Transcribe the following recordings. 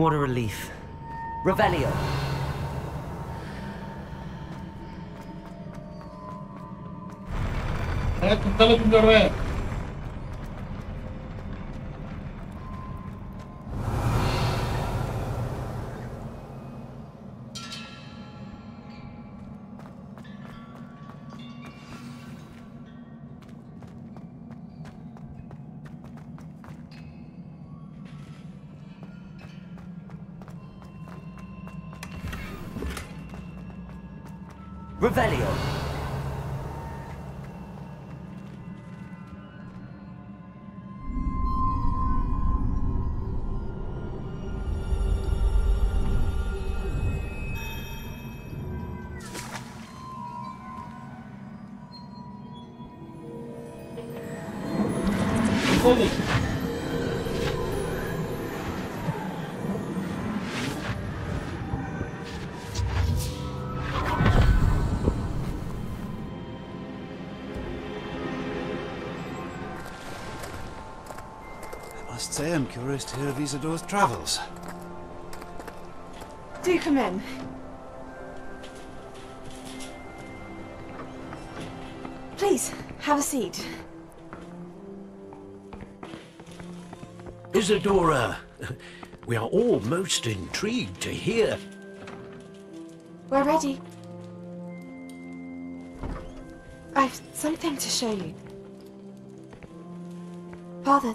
What a relief. Revelio. Must say I'm curious to hear of Isadora's travels. Do come in. Please, have a seat. Isadora, we are all most intrigued to hear. We're ready. I've something to show you. Father,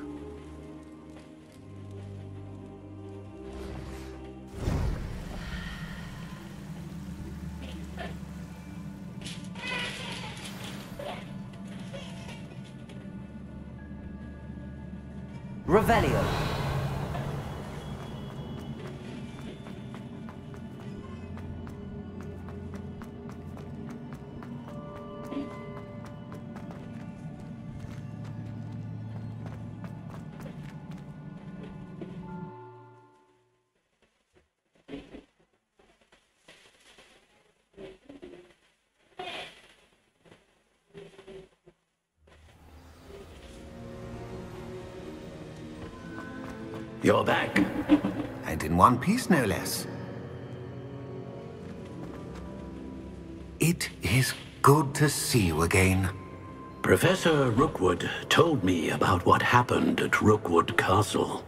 Revelio. You're back. And in one piece, no less. It is good to see you again. Professor Rookwood told me about what happened at Rookwood Castle.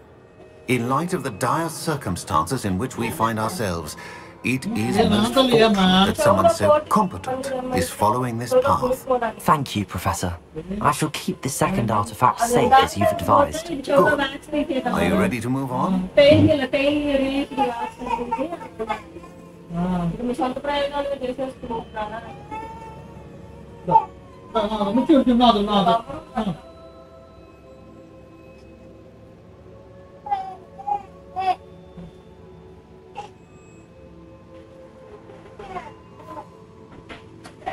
In light of the dire circumstances in which we find ourselves, it is misfortunate that someone so competent is following this path. Thank you, Professor. I shall keep the second artifact safe as you've advised. Good. Are you ready to move on? Mm.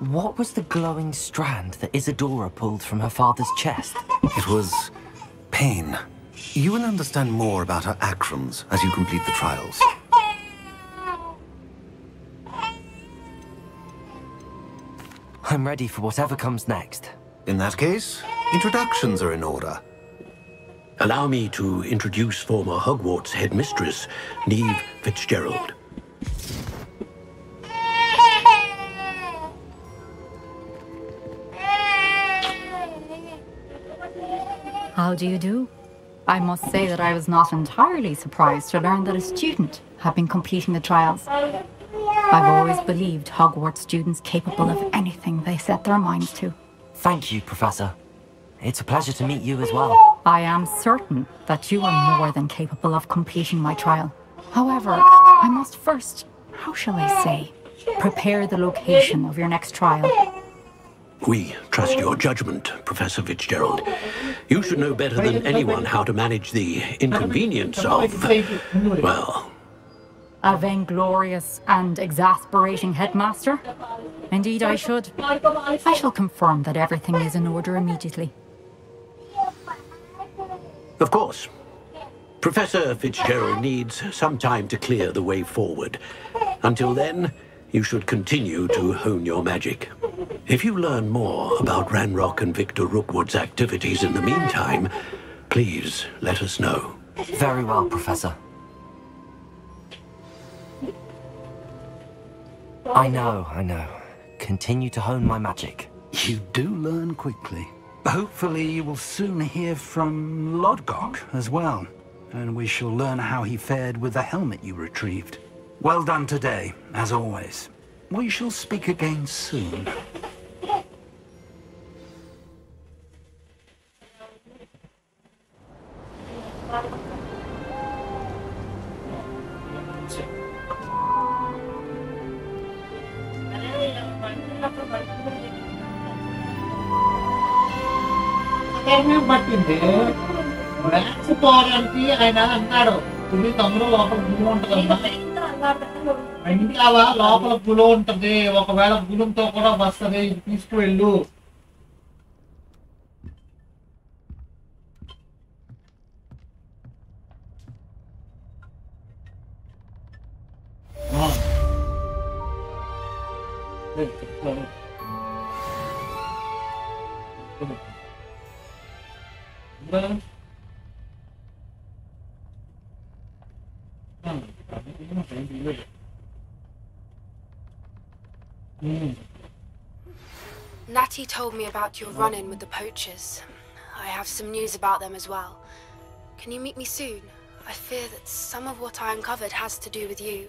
What was the glowing strand that Isadora pulled from her father's chest? It was pain. You will understand more about her acronyms as you complete the trials. I'm ready for whatever comes next. In that case, introductions are in order. Allow me to introduce former Hogwarts headmistress, Niamh Fitzgerald. How do you do? I must say that I was not entirely surprised to learn that a student had been completing the trials. I've always believed Hogwarts students capable of anything they set their minds to. Thank you, Professor. It's a pleasure to meet you as well. I am certain that you are more than capable of completing my trial. However, I must first, how shall I say, prepare the location of your next trial. We trust your judgment, Professor Fitzgerald. You should know better than anyone how to manage the inconvenience of, well, A vainglorious and exasperating headmaster? Indeed, I should. I shall confirm that everything is in order immediately. of course. Professor Fitzgerald needs some time to clear the way forward. Until then, you should continue to hone your magic. If you learn more about Ranrock and Victor Rookwood's activities in the meantime, please let us know. Very well, Professor. I know, I know. Continue to hone my magic. You do learn quickly. Hopefully you will soon hear from Lodgok as well, and we shall learn how he fared with the helmet you retrieved. Well done today, as always. We shall speak again soon. సమయం పట్టింది wax పోవడానికి ఆయన అన్నాడు ఇది తమ్ముడు లోపల గులు ఇంట్లో లోపల గులు ఉంటది ఒకవేళ గులంతో కూడా వస్తది ఇది తీసుకువెళ్ళు told me about your run in with the poachers. I have some news about them as well. Can you meet me soon? I fear that some of what I uncovered has to do with you.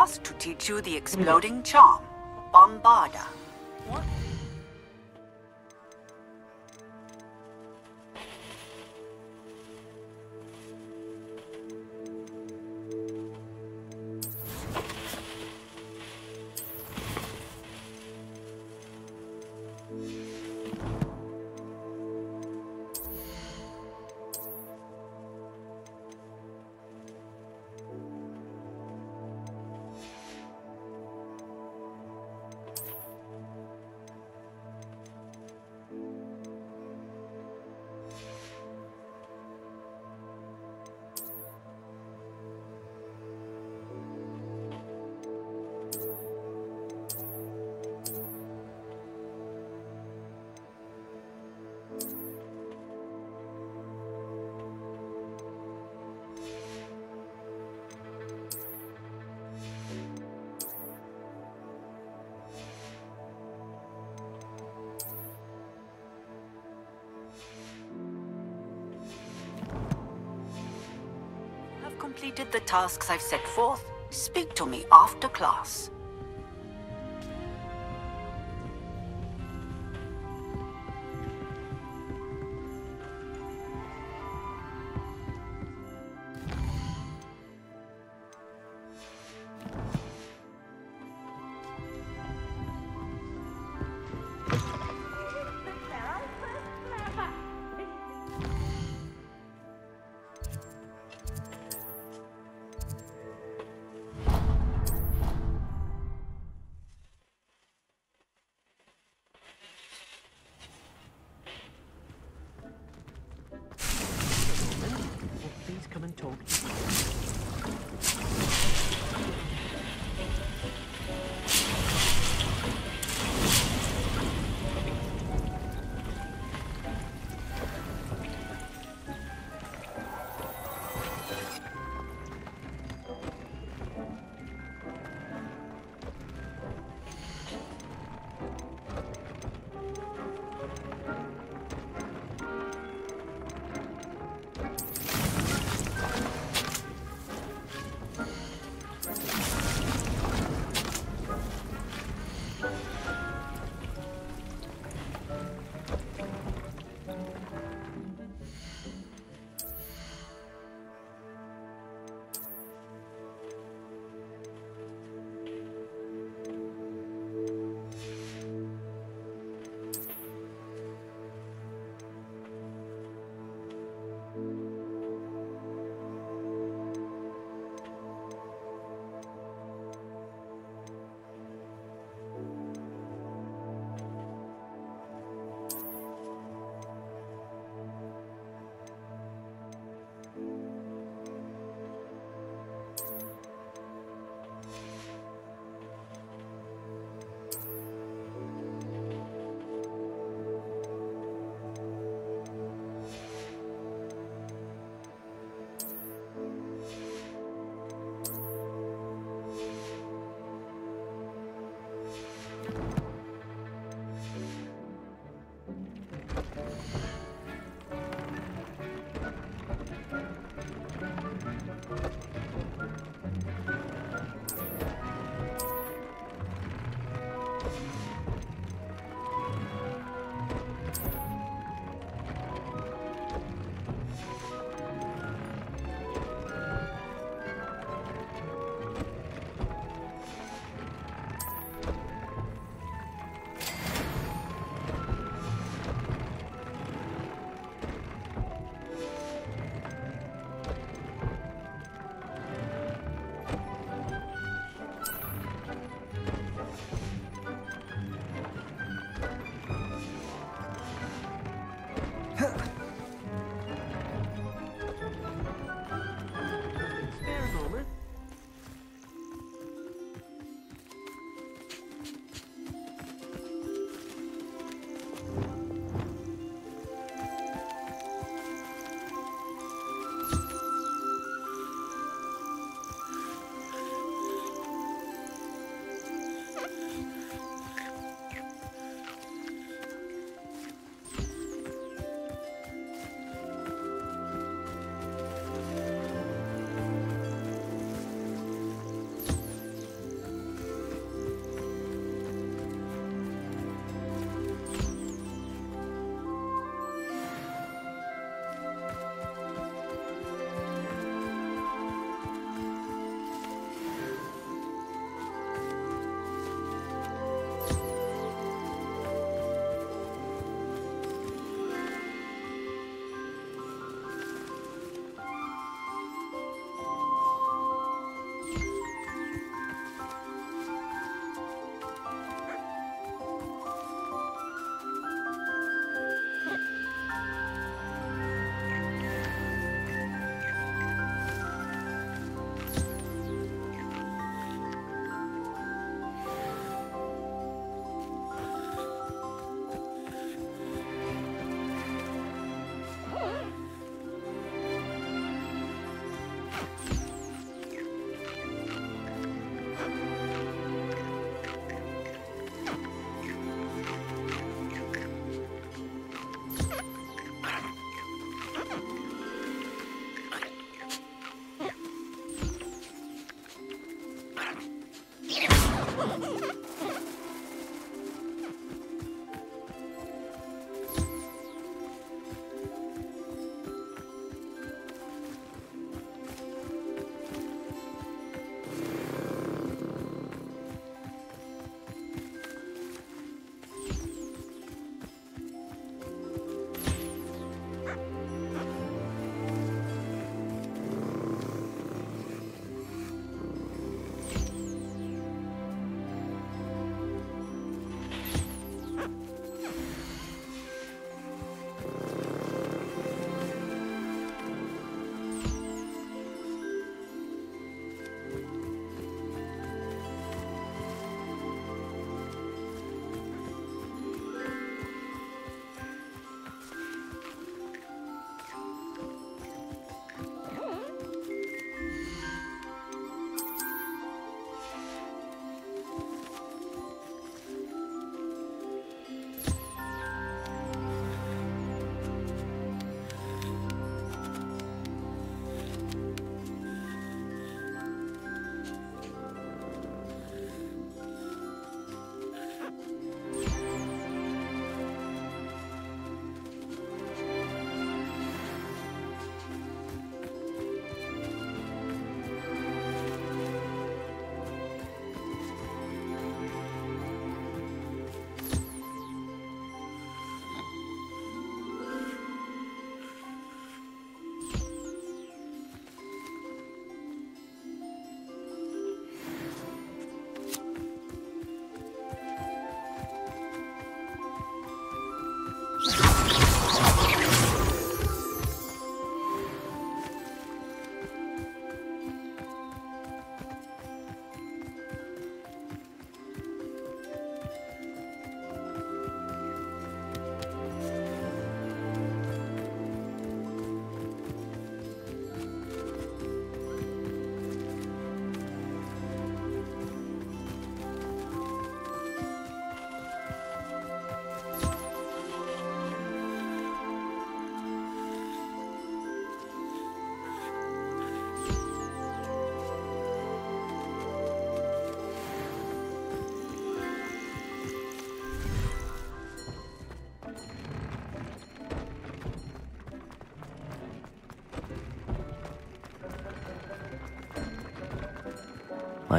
Asked to teach you the exploding charm, Bombarda. Completed the tasks I've set forth. Speak to me after class.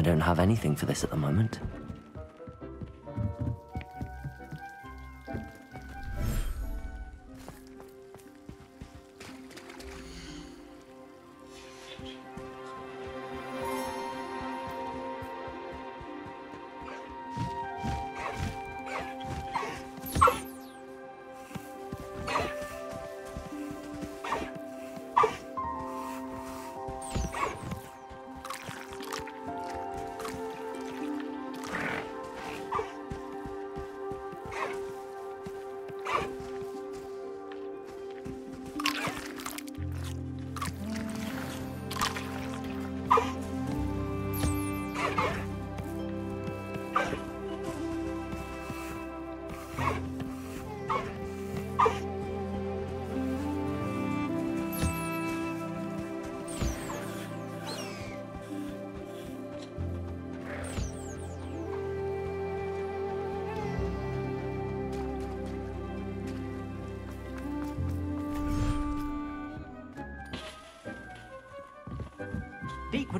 I don't have anything for this at the moment.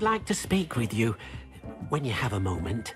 Would like to speak with you when you have a moment.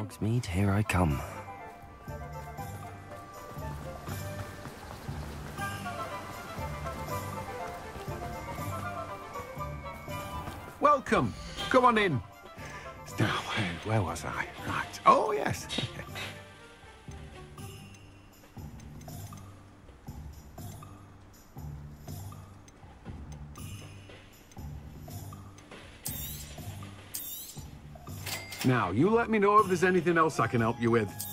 Hogsmeade, here I come. Welcome. Come on in. Now, where, where was I? Right. Oh, yes. Now, you let me know if there's anything else I can help you with.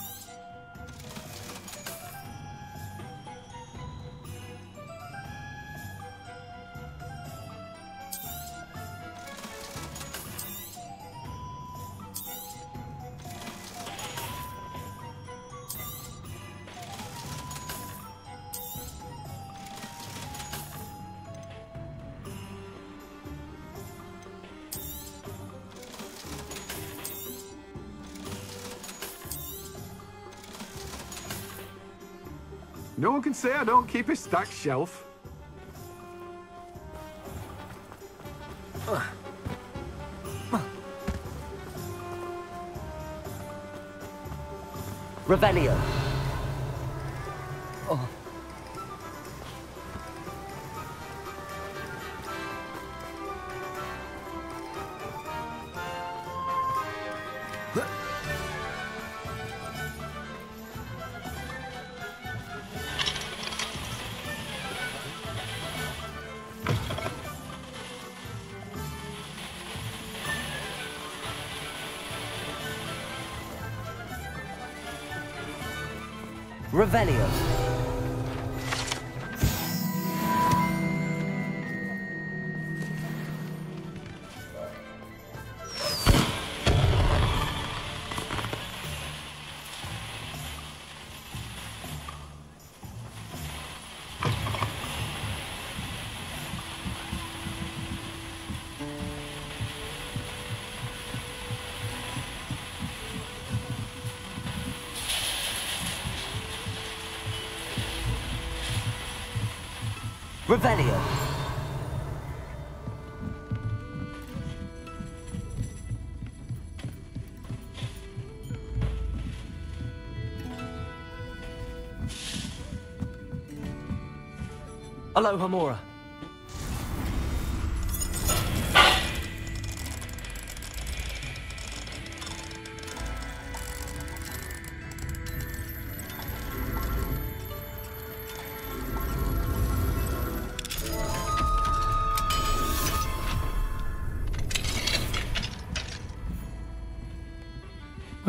Can say I don't keep a stacked shelf. Revelio. Oh. Revelio. Revelio. Alohomora.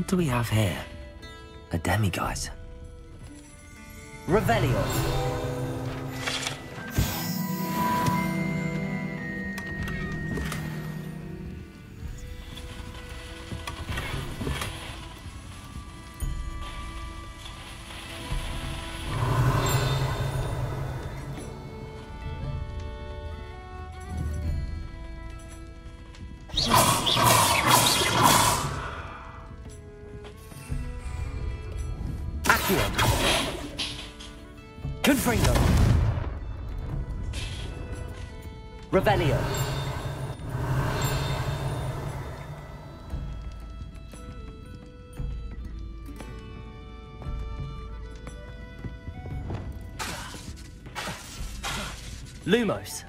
Do we have here? A demiguise. Revelio. Lumos.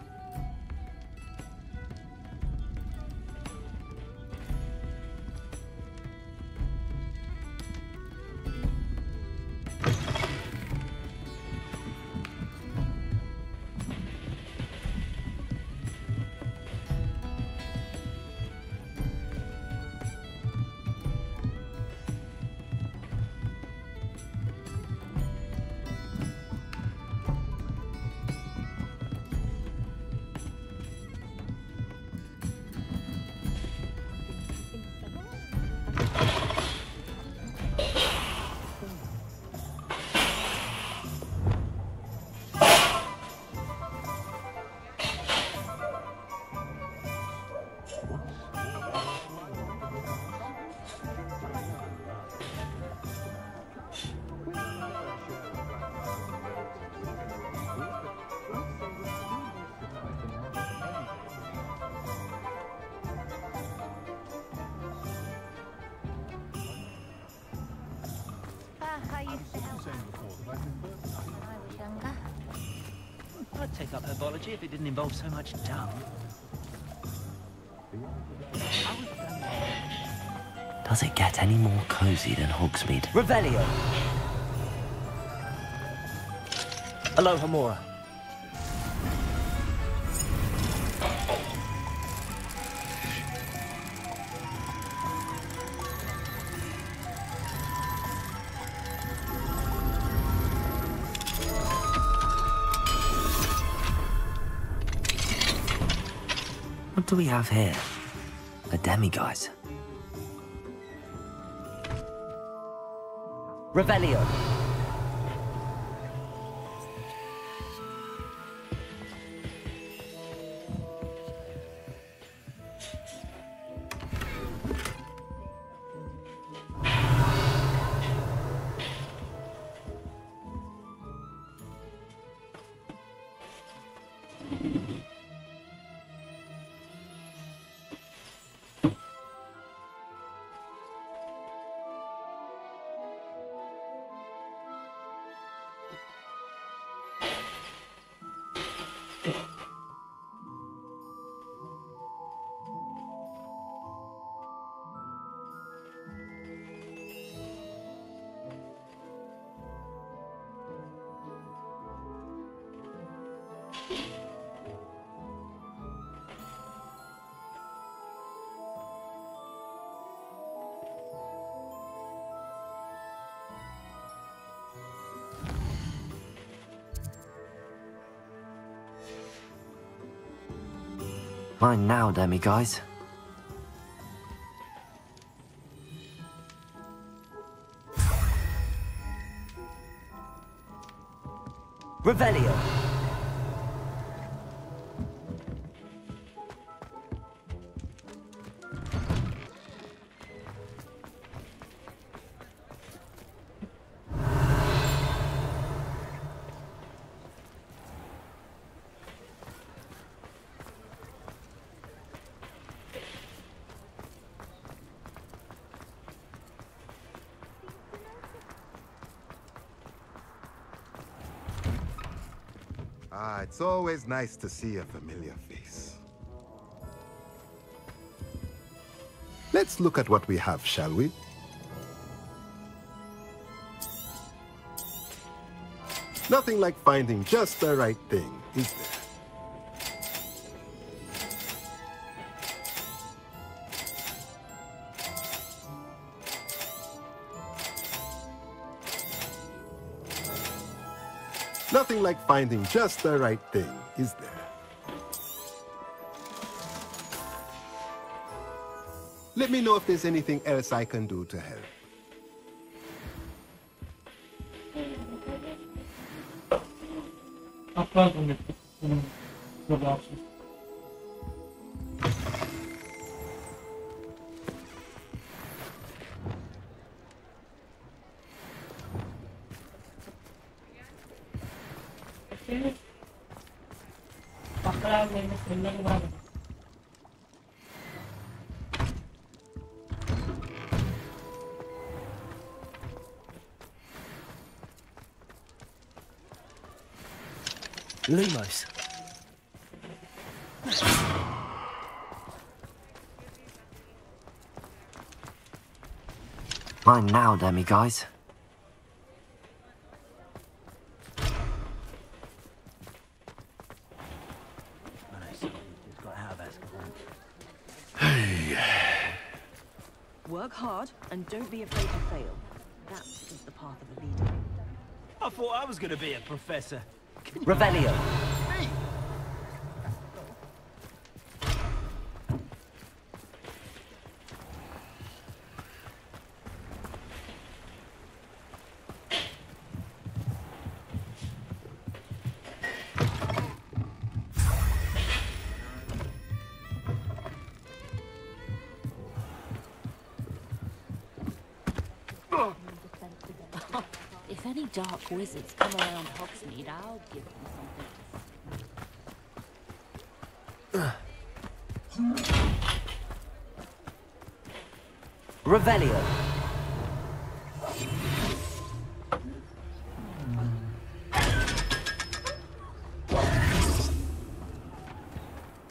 Take up herbology if it didn't involve so much dung. Does it get any more cozy than Hogsmeade? Revelio. Alohomora. Do we have here? A demiguise. Revelio. Mine now, demiguise. Revelio. Always nice to see a familiar face. Let's look at what we have, shall we? Nothing like finding just the right thing, is there? like finding just the right thing, is there? Let me know if there's anything else I can do to help. I'll the. Lumos. Mine now, demiguise. Work hard and don't be afraid to fail. That is the path of a leader. I thought I was going to be a professor. Revelio. Any dark wizards come around Hogsmeade, I'll give them something Revelio.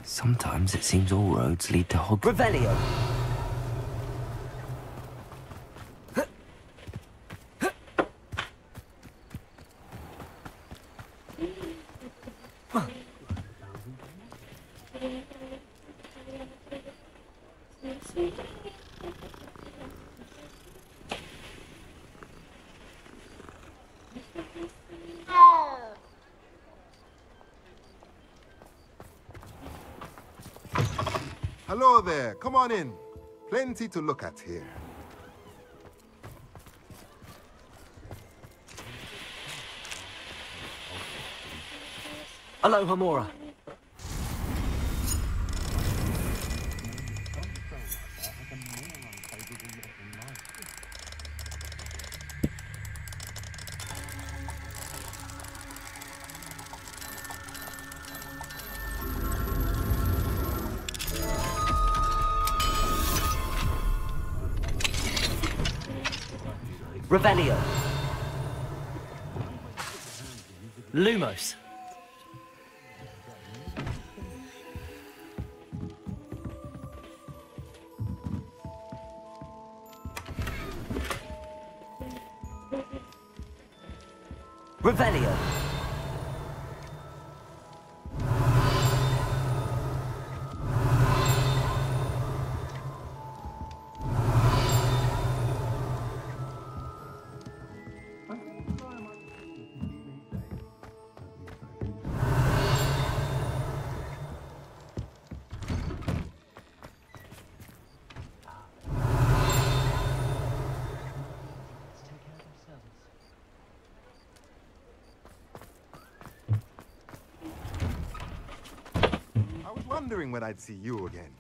Sometimes it seems all roads lead to Hog. Revelio. On in. Plenty to look at here. Alohomora. Revelio. Lumos. Wondering when I'd see you again.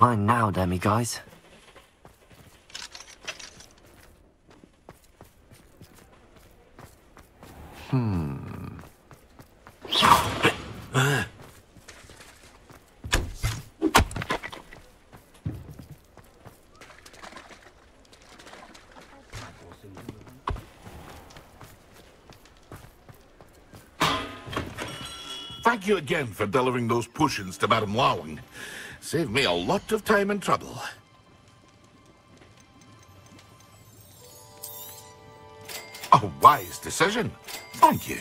Fine now, Demiguise. Hmm. Thank you again for delivering those potions to Madame Lawing. Saved me a lot of time and trouble. A wise decision. Thank you.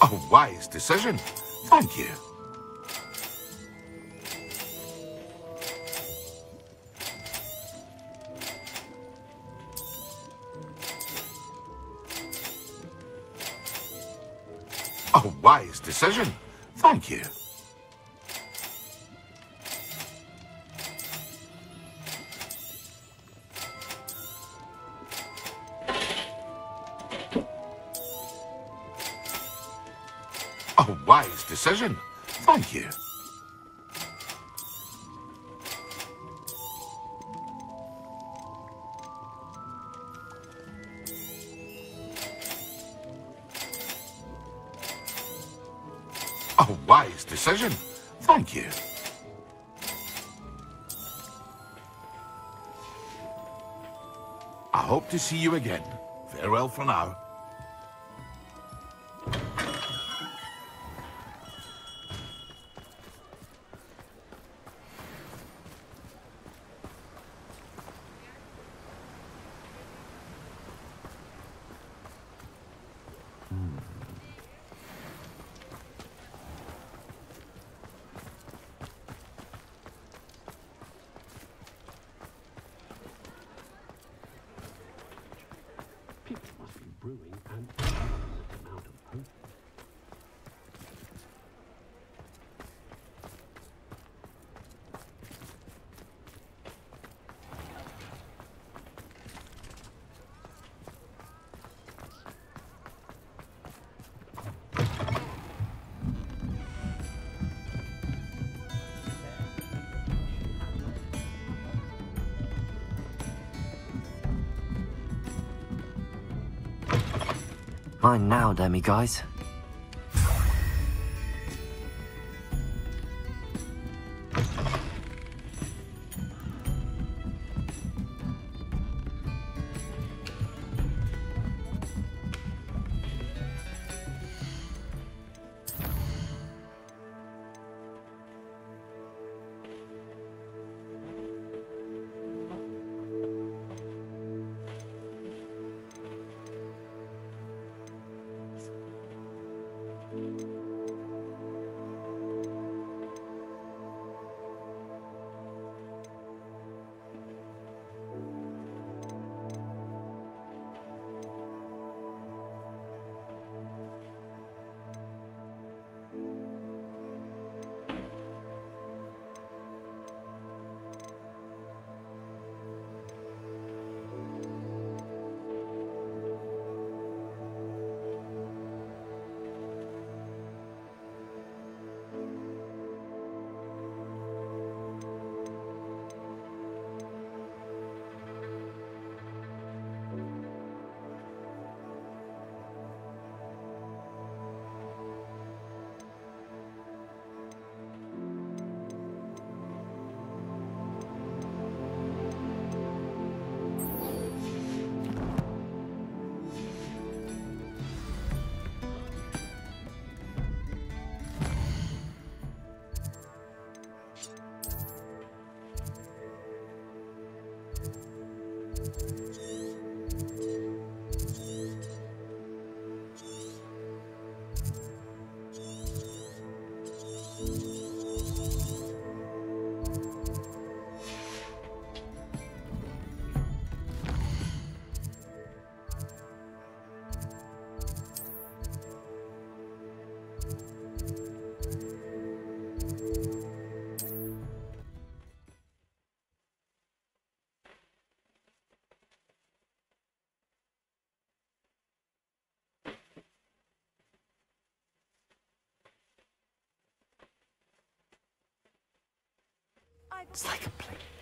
A wise decision. Thank you. Wise decision. Thank you. A wise decision. Thank you. Decision. Thank you. I hope to see you again. Farewell for now. Fine now, Demiguise. It's like a play.